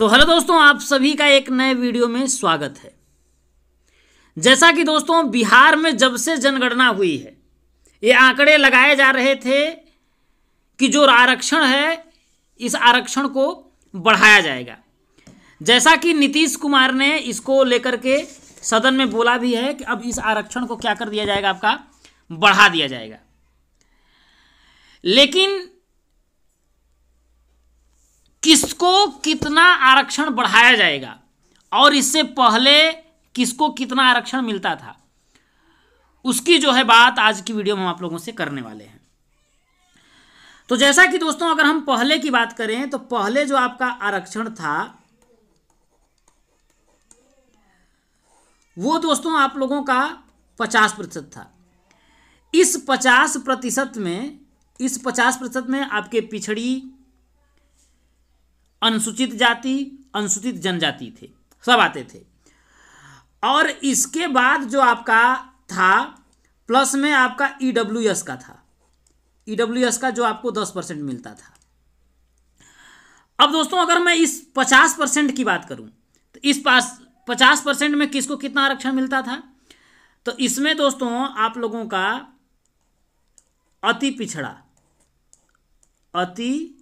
तो हेलो दोस्तों, आप सभी का एक नए वीडियो में स्वागत है। जैसा कि दोस्तों, बिहार में जब से जनगणना हुई है, ये आंकड़े लगाए जा रहे थे कि जो आरक्षण है, इस आरक्षण को बढ़ाया जाएगा। जैसा कि नीतीश कुमार ने इसको लेकर के सदन में बोला भी है कि अब इस आरक्षण को क्या कर दिया जाएगा, आपका बढ़ा दिया जाएगा। लेकिन किसको कितना आरक्षण बढ़ाया जाएगा? और इससे पहले किसको कितना आरक्षण मिलता था? उसकी जो है बात आज की वीडियो में हम आप लोगों से करने वाले हैं। तो जैसा कि दोस्तों, अगर हम पहले की बात करें तो पहले जो आपका आरक्षण था, वो दोस्तों आप लोगों का पचास प्रतिशत था। इस पचास प्रतिशत में, इस पचास प्रतिशत में आपके पिछड़ी अनुसूचित जाति, अनुसूचित जनजाति थे, सब आते थे। और इसके बाद जो आपका था, प्लस में आपका ई एस का था। ई एस का जो आपको दस परसेंट मिलता था। अब दोस्तों, अगर मैं इस पचास परसेंट की बात करूँ तो इस पास पचास परसेंट में किसको कितना आरक्षण मिलता था? तो इसमें दोस्तों, आप लोगों का अति पिछड़ा, अति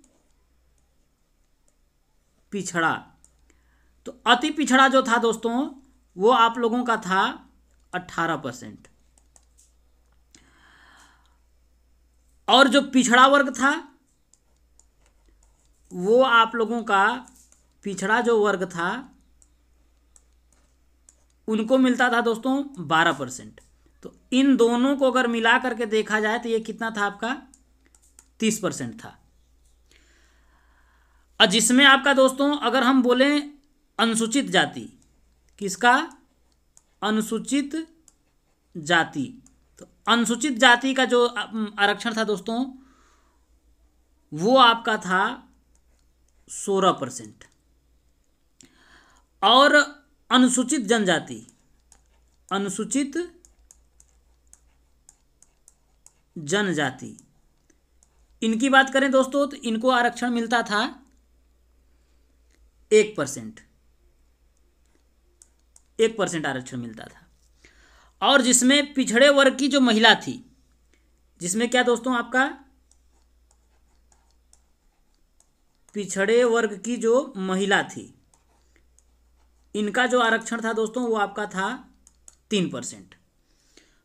पिछड़ा। तो अति पिछड़ा जो था दोस्तों, वो आप लोगों का था अट्ठारह परसेंट। और जो पिछड़ा वर्ग था, वो आप लोगों का पिछड़ा जो वर्ग था, उनको मिलता था दोस्तों बारह परसेंट। तो इन दोनों को अगर मिला करके देखा जाए तो ये कितना था आपका? तीस परसेंट था। और जिसमें आपका दोस्तों, अगर हम बोलें अनुसूचित जाति, किसका? अनुसूचित जाति। तो अनुसूचित जाति का जो आरक्षण था दोस्तों, वो आपका था सोलह परसेंट। और अनुसूचित जनजाति अनुसूचित जनजाति। इनकी बात करें दोस्तों तो इनको आरक्षण मिलता था एक परसेंट। एक परसेंट आरक्षण मिलता था। और जिसमें पिछड़े वर्ग की जो महिला थी, जिसमें क्या दोस्तों आपका? पिछड़े वर्ग की जो महिला थी, इनका जो आरक्षण था दोस्तों, वो आपका था तीन परसेंट।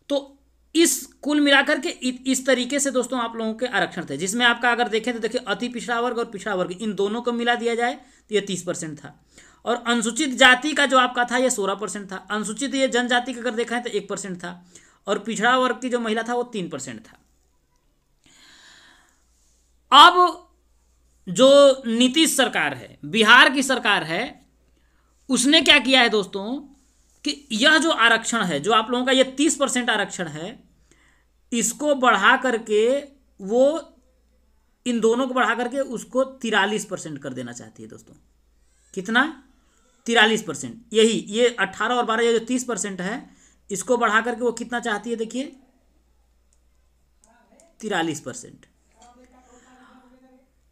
तो इस कुल मिलाकर के इस तरीके से दोस्तों आप लोगों के आरक्षण थे, जिसमें आपका अगर देखें तो देखिए अति पिछड़ा वर्ग और पिछड़ा वर्ग, इन दोनों को मिला दिया जाए। तो ये तीस परसेंट था। और अनुसूचित जाति का जो आपका था, ये सोलह परसेंट था। अनुसूचित ये जनजाति का अगर देखा है तो एक परसेंट था और पिछड़ा वर्ग की जो महिला था वो तीन परसेंट था। अब जो नीतीश सरकार है, बिहार की सरकार है, उसने क्या किया है दोस्तों कि यह जो आरक्षण है, जो आप लोगों का ये तीस परसेंट आरक्षण है, इसको बढ़ा करके वो इन दोनों को बढ़ा करके उसको तिरालीस परसेंट कर देना चाहती है दोस्तों। कितना? तिरालीस परसेंट। यही, ये अट्ठारह और बारह, ये जो तीस परसेंट है, इसको बढ़ा करके वो कितना चाहती है देखिए? तिरालीस परसेंट।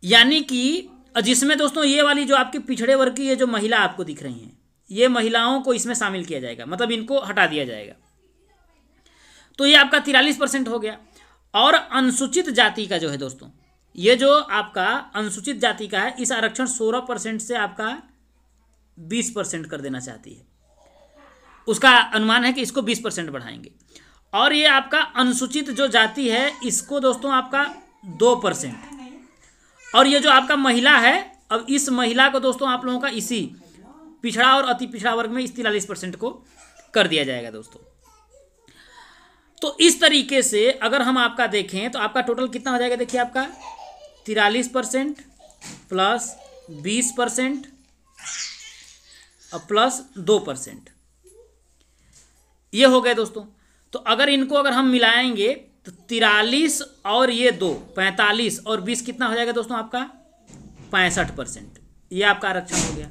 यानी कि जिसमें दोस्तों ये वाली जो आपके पिछड़े वर्ग की ये जो महिला आपको दिख रही हैं, ये महिलाओं को इसमें शामिल किया जाएगा मतलब इनको हटा दिया जाएगा। तो ये आपका तिरालीस परसेंट हो गया। और अनुसूचित जाति का जो है दोस्तों ये जो आपका अनुसूचित जाति का है, इस आरक्षण सोलह परसेंट से आपका बीस परसेंट कर देना चाहती है। उसका अनुमान है कि इसको बीस परसेंट बढ़ाएँगे। और ये आपका अनुसूचित जो जाति है, इसको दोस्तों आपका दो परसेंट। और ये जो आपका महिला है, अब इस महिला को दोस्तों आप लोगों का इसी पिछड़ा और अति पिछड़ा वर्ग में इस तिरालीस परसेंट को कर दिया जाएगा दोस्तों। तो इस तरीके से अगर हम आपका देखें तो आपका टोटल कितना हो जाएगा देखिए आपका? तिरालीस परसेंट प्लस बीस परसेंट और प्लस दो परसेंट। ये हो गए दोस्तों। तो अगर इनको अगर हम मिलाएँगे तो तिरालीस और ये दो, पैंतालीस और बीस कितना हो जाएगा दोस्तों आपका? पैंसठ परसेंट। ये आपका आरक्षण हो गया।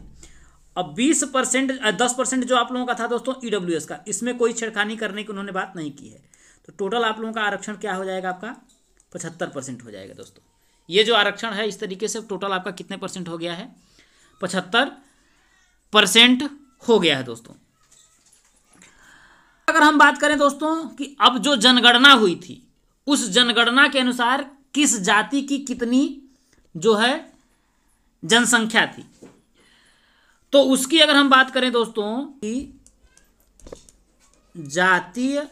अब बीस परसेंट दस परसेंट जो आप लोगों का था दोस्तों ई डब्ल्यू एस का, इसमें कोई छेड़खानी करने की उन्होंने बात नहीं की है। तो टोटल आप लोगों का आरक्षण क्या हो जाएगा आपका? पचहत्तर परसेंट हो जाएगा दोस्तों। ये जो आरक्षण है, इस तरीके से टोटल आपका कितने परसेंट हो गया है? पचहत्तर परसेंट हो गया है दोस्तों। अगर हम बात करें दोस्तों कि अब जो जनगणना हुई थी, उस जनगणना के अनुसार किस जाति की कितनी जो है जनसंख्या थी? तो उसकी अगर हम बात करें दोस्तों कि जातीय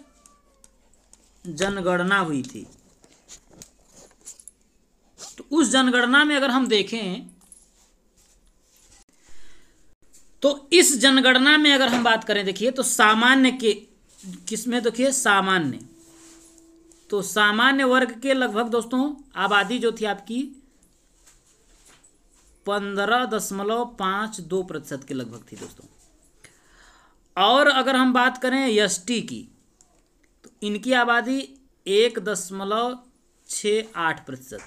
जनगणना हुई थी तो उस जनगणना में अगर हम देखें तो इस जनगणना में अगर हम बात करें, देखिए तो सामान्य के, किसमें देखिए, सामान्य। तो सामान्य वर्ग के लगभग दोस्तों, आबादी जो थी आपकी, पंद्रह दशमलव पाँच दो प्रतिशत के लगभग थी दोस्तों। और अगर हम बात करें एस टी की तो इनकी आबादी एक दशमलव छः आठ प्रतिशत।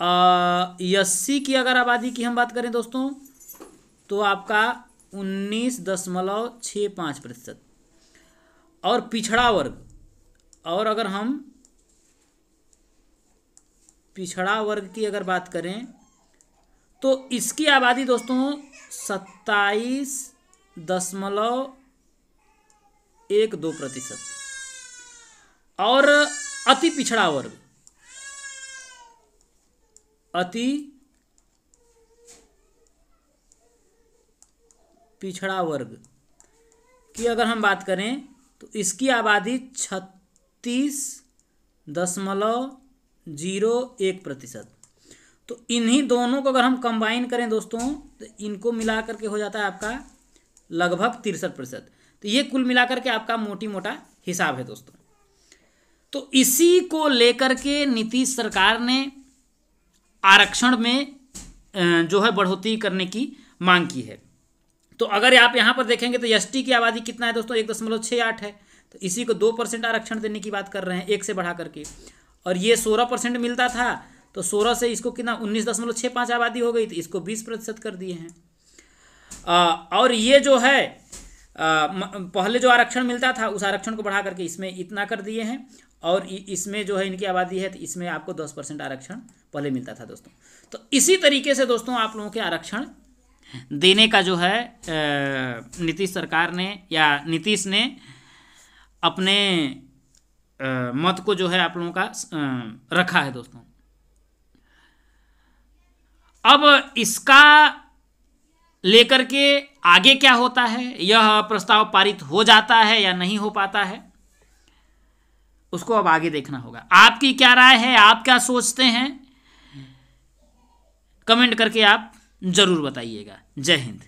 एस सी की अगर आबादी की हम बात करें दोस्तों तो आपका उन्नीस दशमलव छः पाँच प्रतिशत। और पिछड़ा वर्ग, और अगर हम पिछड़ा वर्ग की अगर बात करें तो इसकी आबादी दोस्तों सत्ताईस दशमलव एक दो प्रतिशत। और अति पिछड़ा वर्ग अति पिछड़ा वर्ग। की अगर हम बात करें तो इसकी आबादी छत्तीस दशमलव ज़ीरो एक प्रतिशत। तो इन्हीं दोनों को अगर हम कंबाइन करें दोस्तों तो इनको मिला करके हो जाता है आपका लगभग तिरसठ प्रतिशत। तो ये कुल मिलाकर के आपका मोटी मोटा हिसाब है दोस्तों। तो इसी को लेकर के नीतीश सरकार ने आरक्षण में जो है बढ़ोतरी करने की मांग की है। तो अगर आप यहाँ पर देखेंगे तो एसटी की आबादी कितना है दोस्तों? एक दशमलव छः आठ है। तो इसी को दो परसेंट आरक्षण देने की बात कर रहे हैं एक से बढ़ा करके। और ये सोलह परसेंट मिलता था तो सोलह से इसको कितना? उन्नीस दशमलव छः पाँच आबादी हो गई तो इसको बीस प्रतिशत कर दिए हैं। और ये जो है आ, पहले जो आरक्षण मिलता था उस आरक्षण को बढ़ा करके इसमें इतना कर दिए हैं। और इसमें जो है इनकी आबादी है तो इसमें आपको दस परसेंट आरक्षण पहले मिलता था दोस्तों। तो इसी तरीके से दोस्तों आप लोगों के आरक्षण देने का जो है नीतीश सरकार ने या नीतीश ने अपने मत को जो है आप लोगों का रखा है दोस्तों। अब इसका लेकर के आगे क्या होता है? यह प्रस्ताव पारित हो जाता है या नहीं हो पाता है? उसको अब आगे देखना होगा। आपकी क्या राय है? आप क्या सोचते हैं? कमेंट करके आप ज़रूर बताइएगा। जय हिंद।